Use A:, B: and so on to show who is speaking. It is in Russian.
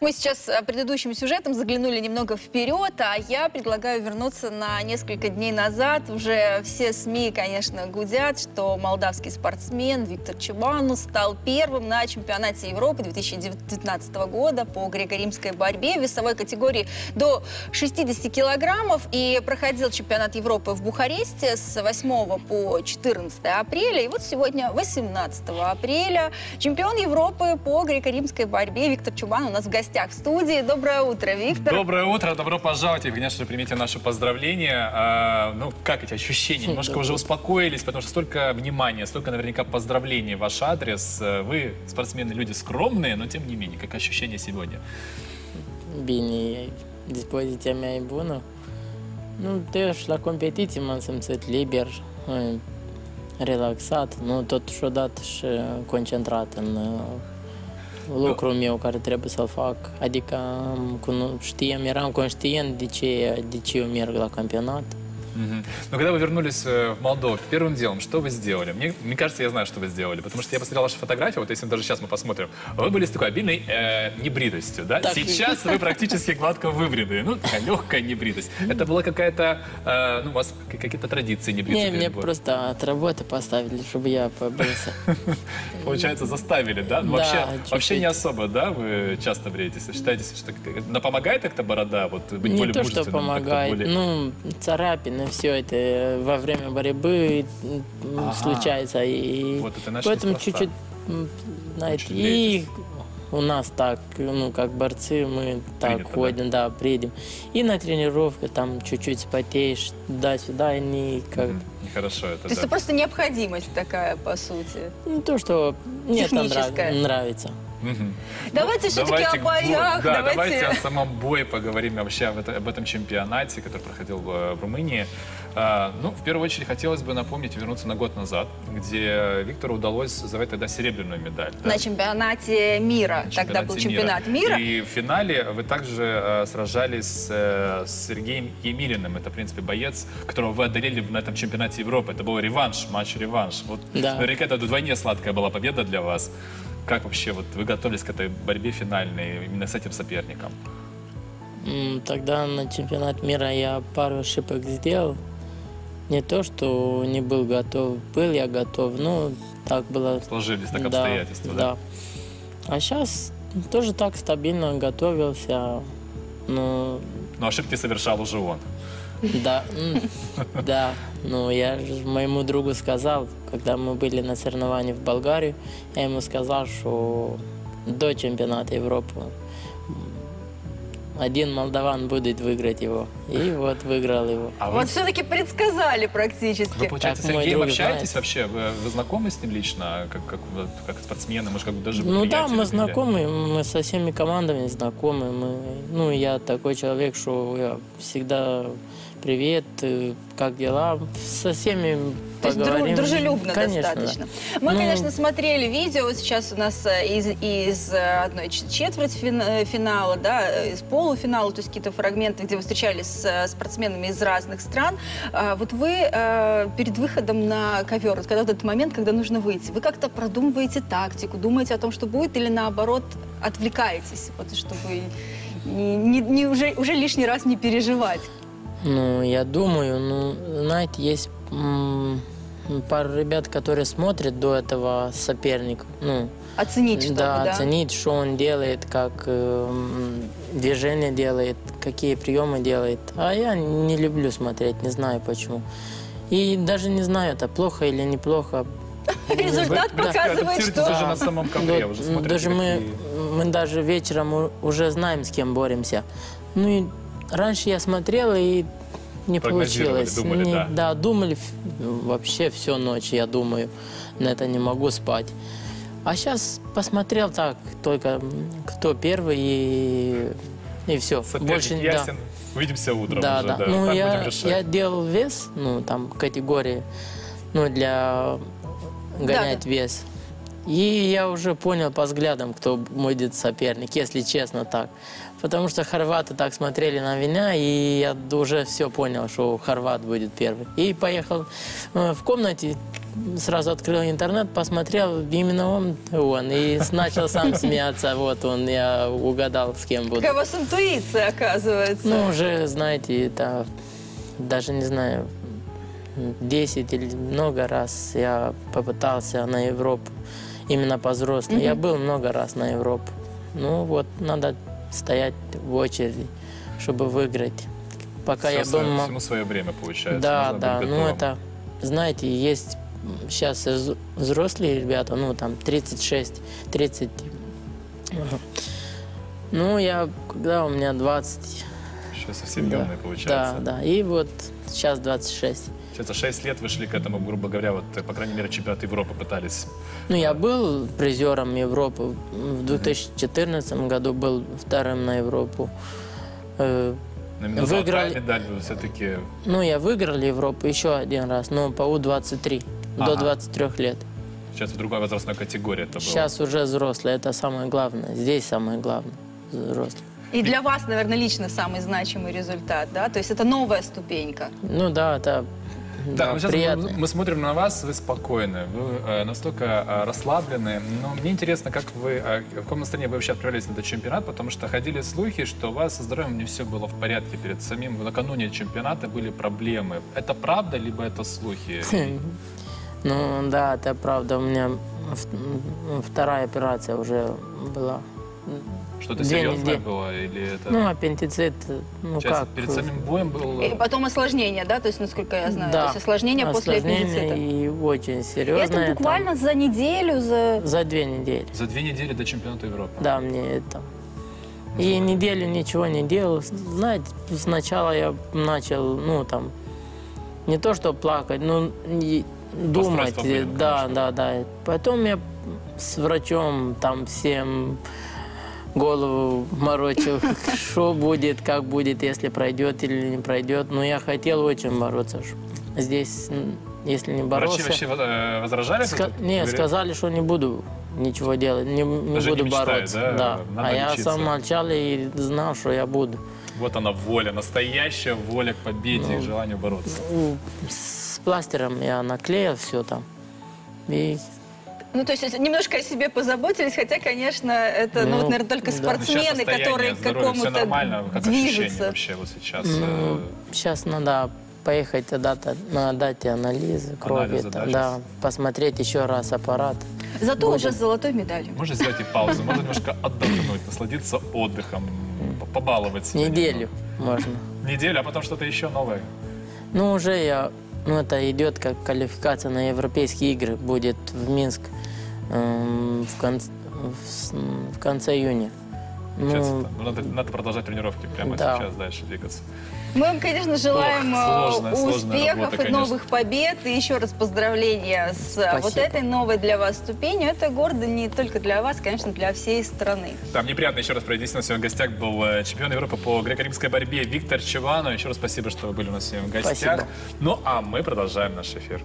A: Мы сейчас э, предыдущим сюжетом заглянули немного вперед, а я предлагаю вернуться на несколько дней назад. Уже все СМИ, конечно, гудят, что молдавский спортсмен Виктор Чебану стал первым на чемпионате Европы 2019 года по греко-римской борьбе в весовой категории до 60 килограммов. И проходил чемпионат Европы в Бухаресте с 8 по 14 апреля. И вот сегодня, 18 апреля, чемпион Европы по греко-римской борьбе Виктор Чубан у нас в гостях в студии. Доброе утро, Виктор.
B: Доброе утро, добро пожаловать. И, конечно же, примите наши поздравления. А, ну, как эти ощущения? Немножко уже успокоились, потому что столько внимания, столько наверняка поздравлений в ваш адрес. Вы, спортсмены, люди скромные, но тем не менее, как ощущения сегодня?
C: Bine, dispoziția mea e bună. Nu, deci la competiții m-am simțit liber, relaxat, nu totuși odată și concentrat în lucrul meu care trebuie să-l fac. Adică am cuno- știam, eram conștient de ce, de ce eu merg la campionat.
B: Мгм. Но когда вы вернулись э, в Молдову, первым делом, что вы сделали? Мне, мне кажется, я знаю, что вы сделали, потому что я посмотрел ваши фотографии, вот если даже сейчас мы посмотрим, вы были с такой обильной э, небритостью, да?
C: Так.
B: Сейчас вы практически гладко выбритые, ну, такая легкая небритость. Это была какая-то, э, ну, у вас какие-то традиции не бриться
C: Не, мне просто от работы поставили, чтобы я побрился.
B: Получается, заставили, да? Ну, вообще, вообще не особо, да, вы часто бреетесь? Считаете, что помогает как-то борода, вот, быть
C: Не
B: более
C: то, что помогает,
B: более-
C: ну, царапины, все это во время борьбы
B: Ага.
C: случается. И
B: Вот это
C: поэтому чуть-чуть, знаете, и у нас так, ну, как борцы, мы так
B: Принято, да?
C: ходим, да? приедем. И на тренировку там чуть-чуть спотеешь, туда-сюда, и не как...
B: Мгм. Нехорошо это,
A: То есть
B: да.
A: это просто необходимость такая, по сути.
C: Ну, то, что мне там
A: Техническое.
C: нрав- нравится.
B: Мгм.
A: Давайте все-таки
B: Давайте
A: о боях.
B: Да,
A: давайте...
B: давайте о самом бое поговорим вообще об, это- об этом чемпионате, который проходил э, в Румынии. А, ну, в первую очередь, хотелось бы напомнить, вернуться на год назад, где Виктору удалось завоевать тогда серебряную медаль. да,
A: На чемпионате мира.
B: на
A: Тогда был
B: чемпионате
A: чемпионат мира.
B: И в финале вы также э, сражались э, с Сергеем Емелиным. Это, в принципе, боец, которого вы одолели на этом чемпионате Европы. Это был реванш, матч-реванш. Вот,
C: Да.
B: наверняка это вдвойне сладкая была победа для вас. Как вообще вот вы готовились к этой борьбе финальной именно с этим соперником?
C: Тогда на чемпионат мира я пару ошибок сделал. Не то, что не был готов. Был я готов, но так было.
B: Сложились так обстоятельства, да?
C: да. А сейчас тоже так стабильно готовился. Ну,
B: Но ошибки совершал уже он.
C: Да, да. Ну, я моему другу сказал, когда мы были на соревновании в Болгарии, я ему сказал, что до чемпионата Европы один молдаван будет выиграть его. И вот выиграл его.
B: А вы,
A: Вот все-таки предсказали практически.
B: вы, получается,
C: Так
B: с Сергеем общаетесь
C: знает.
B: вообще? Вы, вы знакомы с ним лично, как, как, как спортсмены, может, как бы даже
C: Ну да, мы
B: или-
C: знакомы, мы со всеми командами знакомы. Мы, ну, я такой человек, что я всегда привет, э, как дела, со всеми
A: То есть дру- дружелюбно
C: Конечно, да.
A: достаточно. Мы,
C: Ну,
A: конечно, смотрели видео сейчас у нас э, из, из э, одной ч- четвертьфинала, да, из полуфинала, то есть какие-то фрагменты, где вы встречались с спортсменами из разных стран. А Вот вы перед выходом на ковер, вот когда вот этот момент, когда нужно выйти, вы как-то продумываете тактику, думаете о том, что будет, или наоборот отвлекаетесь, вот чтобы не, не- не уже, уже лишний раз не переживать?
C: Ну, я думаю, ну, знаете, есть пару ребят, которые смотрят до этого соперника. Ну,
A: Оценить что-то,
C: да,
A: да?
C: оценить, что он делает, как э, движение делает, какие приемы делает. А я не люблю смотреть, не знаю почему. И даже не знаю, это плохо или неплохо.
A: Результат показывает, что...
B: даже на самом ковре, уже
C: даже мы, мы даже вечером уже знаем, с кем боремся. Ну и раньше я смотрел и не получилось.
B: думали,
C: Не-
B: да.
C: думали ф- вообще всю ночь, я думаю, на это не могу спать. А сейчас посмотрел так, только кто первый и, и все.
B: Соперник ясен. Увидимся утром
C: Да,
B: уже,
C: да.
B: да.
C: Ну, я, я делал вес, ну, там, категории, ну, для гонять
A: да.
C: вес. И я уже понял по взглядам, кто будет соперник, если честно так. Потому что хорваты так смотрели на меня, и я уже все понял, что хорват будет первый. И поехал э, в комнате, сразу открыл интернет, посмотрел, именно он, он, и начал сам смеяться. Вот он, я угадал, с кем буду.
A: Какая у вас интуиция, оказывается.
C: Ну, уже, знаете, это даже не знаю, 10 или много раз я попытался на Европу, именно по взрослым. Я был много раз на Европу. Ну вот, надо стоять в очереди, чтобы выиграть. Пока
B: Всё
C: я был...
B: всему свое время получается.
C: Да,
B: Нужно
C: да, ну это, знаете, есть сейчас взрослые ребята, ну там 36, 30. Ага. Ну, я, когда у меня 20,
B: Еще совсем
C: да,
B: юный
C: да,
B: получается.
C: да, и вот сейчас 26.
B: Получается, 6 лет вы шли к этому, грубо говоря, вот, по крайней мере, чемпионат Европы пытались.
C: Ну, я был призером Европы. В 2014 году был вторым на Европу. Э,
B: именно золотая
C: Выиграли-
B: медаль все-таки...
C: Ну, я выиграл Европу еще один раз, но по У-23, до
B: Ага.
C: 23 лет.
B: Сейчас в другой возрастной категории это было.
C: Сейчас уже взрослый, это самое главное. Здесь самое главное, взрослый.
A: И для вас, наверное, лично самый значимый результат, да? То есть это новая ступенька.
C: Ну да, это
B: Да,
C: да,
B: сейчас,
C: приятно.
B: мы, мы смотрим на вас, вы спокойны, вы э, настолько э, расслаблены. Но мне интересно, как вы, э, в каком настроении вы вообще отправлялись на этот чемпионат, потому что ходили слухи, что у вас со здоровьем не все было в порядке перед самим. Накануне чемпионата были проблемы. Это правда, либо это слухи?
C: Ну да, это правда. У меня вторая операция уже была.
B: Что-то серьезное было? Или это
C: Ну, аппендицит, ну
B: Получается,
C: как?
B: перед самим боем был...
A: И потом осложнение, да? То есть, насколько я знаю.
C: Да.
A: То есть осложнение после
C: Осложнение
A: аппендицита.
C: и очень
A: И
C: серьезное.
A: это буквально за неделю, за...
C: За две недели.
B: За две недели до чемпионата Европы.
C: Да, мне это. И неделю ничего не делал. Знаете, сначала я начал, ну, там, не то что плакать, но и думать. Да, да, да. Потом я с врачом там всем голову морочил, что будет, как будет, если пройдет или не пройдет. Но я хотел очень бороться. Здесь, если не
B: Врачи
C: бороться...
B: вообще э, возражали?
C: Ска-? Не, сказали, что не буду ничего делать, не, не
B: Даже не
C: буду
B: мечтаю,
C: бороться.
B: да? Надо
C: А я
B: лечиться.
C: сам молчал и знал, что я буду.
B: Вот она воля, настоящая воля к победе
C: Ну,
B: и желанию бороться.
C: У- С пластырем я наклеил все там. И
A: Ну, то есть немножко о себе позаботились, хотя, конечно, это, ну,
C: Ну,
A: вот, наверное, только
C: да.
B: Ну,
A: спортсмены, которые к какому-то
B: как
A: движутся.
B: вообще вот сейчас?
C: ну,
B: э,
C: сейчас надо поехать тогда-то на дать анализы крови.
B: Анализы,
C: там,
B: да,
C: да, посмотреть еще раз аппарат.
A: Зато
C: Будет.
A: уже с золотой медалью.
B: Можно сделать и паузу, можно немножко отдохнуть, насладиться отдыхом, побаловать себя.
C: Неделю можно.
B: Неделю, а потом что-то еще новое.
C: Ну, уже я, ну, это идет как квалификация на Европейские игры. Будет в Минск эм, в, конце, в, в конце июня.
B: Сейчас ну, надо, надо продолжать тренировки прямо
C: Да.
B: сейчас дальше двигаться.
A: Мы вам, конечно, желаем
B: Ох,
A: э,
B: сложная, сложная
A: успехов
B: работа,
A: и
B: конечно.
A: новых побед. И еще раз поздравления с э, вот
C: Спасибо.
A: этой новой для вас ступенью. Это гордо не только для вас, конечно, для всей страны.
B: Да, мне приятно еще раз произнести. У нас сегодня в гостях был э, чемпион Европы по греко-римской борьбе Виктор Чеванов. Еще раз спасибо, что вы были у нас сегодня в гостях.
C: Спасибо.
B: Ну, а мы продолжаем наш эфир.